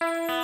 Bye.